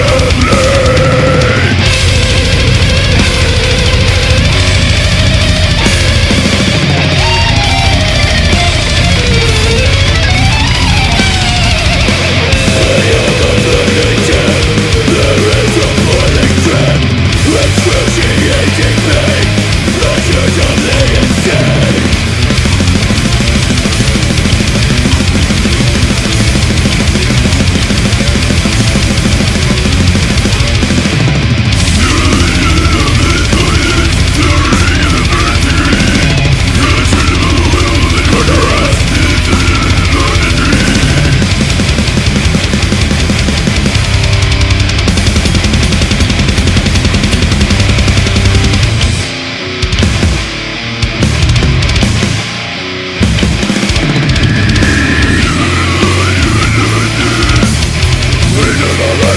Iron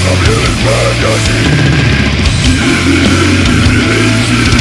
from human fantasy